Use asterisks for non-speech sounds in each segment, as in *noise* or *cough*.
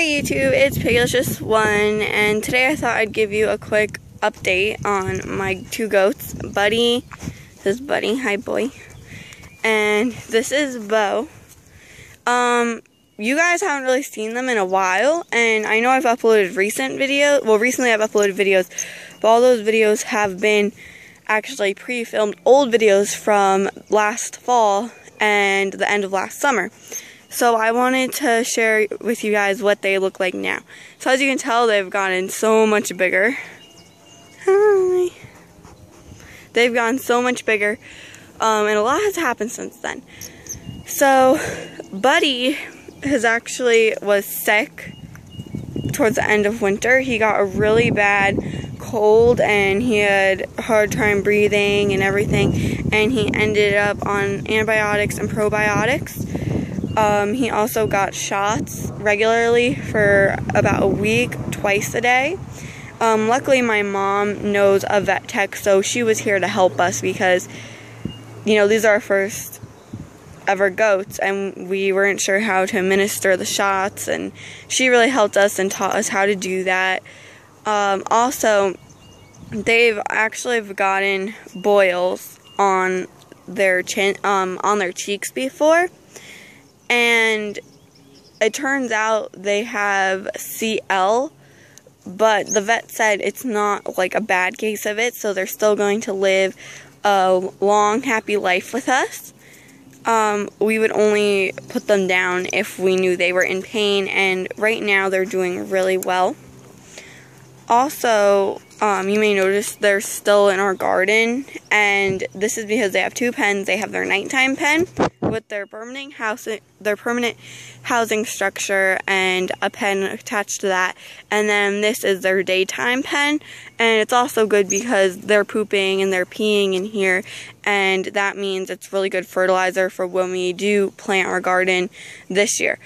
Hey YouTube, it's Piggylicious1 and today I thought I'd give you a quick update on my two goats, Buddy, this is Buddy, hi boy, and this is Bo. Um, you guys haven't really seen them in a while and I know I've uploaded recent videos, well recently I've uploaded videos, but all those videos have been actually pre-filmed old videos from last fall and the end of last summer. So I wanted to share with you guys what they look like now. So as you can tell, they've gotten so much bigger. Hi. They've gotten so much bigger. Um, and a lot has happened since then. So Buddy has actually was sick towards the end of winter. He got a really bad cold and he had hard time breathing and everything and he ended up on antibiotics and probiotics um, he also got shots regularly for about a week, twice a day. Um, luckily, my mom knows a vet tech, so she was here to help us because, you know, these are our first ever goats, and we weren't sure how to administer the shots, and she really helped us and taught us how to do that. Um, also, they've actually gotten boils on their chin, um, on their cheeks before and it turns out they have CL, but the vet said it's not like a bad case of it, so they're still going to live a long, happy life with us. Um, we would only put them down if we knew they were in pain, and right now they're doing really well. Also, um, you may notice they're still in our garden, and this is because they have two pens. They have their nighttime pen with their permanent house, their permanent housing structure, and a pen attached to that. And then this is their daytime pen, and it's also good because they're pooping and they're peeing in here, and that means it's really good fertilizer for when we do plant our garden this year.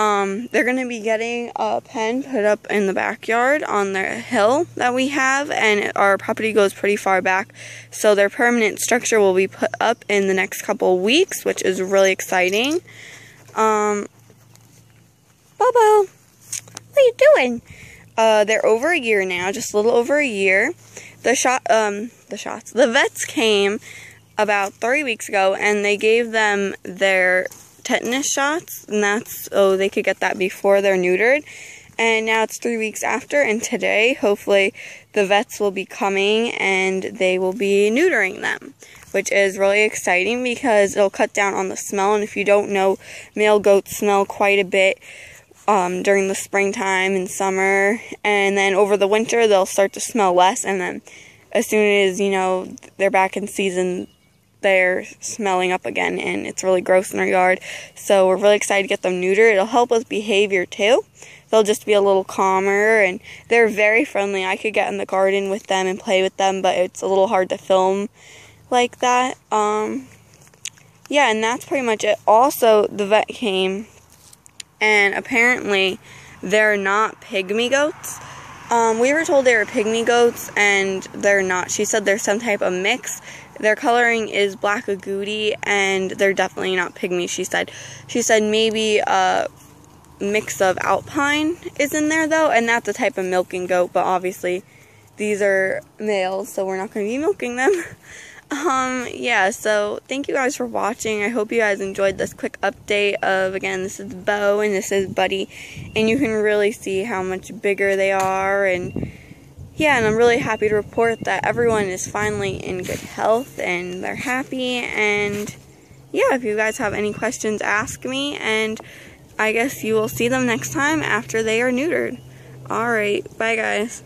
Um, they're going to be getting a pen put up in the backyard on the hill that we have, and our property goes pretty far back. So their permanent structure will be put up in the next couple weeks, which is really exciting. Um, Bobo, what are you doing? Uh, they're over a year now, just a little over a year. The shot, um, the shots, the vets came about three weeks ago, and they gave them their tetanus shots, and that's oh they could get that before they're neutered. And now it's three weeks after, and today, hopefully, the vets will be coming and they will be neutering them, which is really exciting because it'll cut down on the smell. And if you don't know, male goats smell quite a bit um, during the springtime and summer, and then over the winter, they'll start to smell less. And then, as soon as you know they're back in season, they're smelling up again and it's really gross in our yard. So we're really excited to get them neutered. It'll help with behavior too. They'll just be a little calmer and they're very friendly. I could get in the garden with them and play with them, but it's a little hard to film like that. Um, yeah, and that's pretty much it. Also, the vet came and apparently they're not pygmy goats. Um, we were told they were pygmy goats, and they're not. She said they're some type of mix. Their coloring is black agouti, and they're definitely not pygmy. She said. She said maybe a mix of alpine is in there though, and that's a type of milking goat. But obviously, these are males, so we're not going to be milking them. *laughs* um yeah so thank you guys for watching i hope you guys enjoyed this quick update of again this is bo and this is buddy and you can really see how much bigger they are and yeah and i'm really happy to report that everyone is finally in good health and they're happy. And yeah if you guys have any questions ask me. And i guess you will see them next time after they are neutered. All right. Bye guys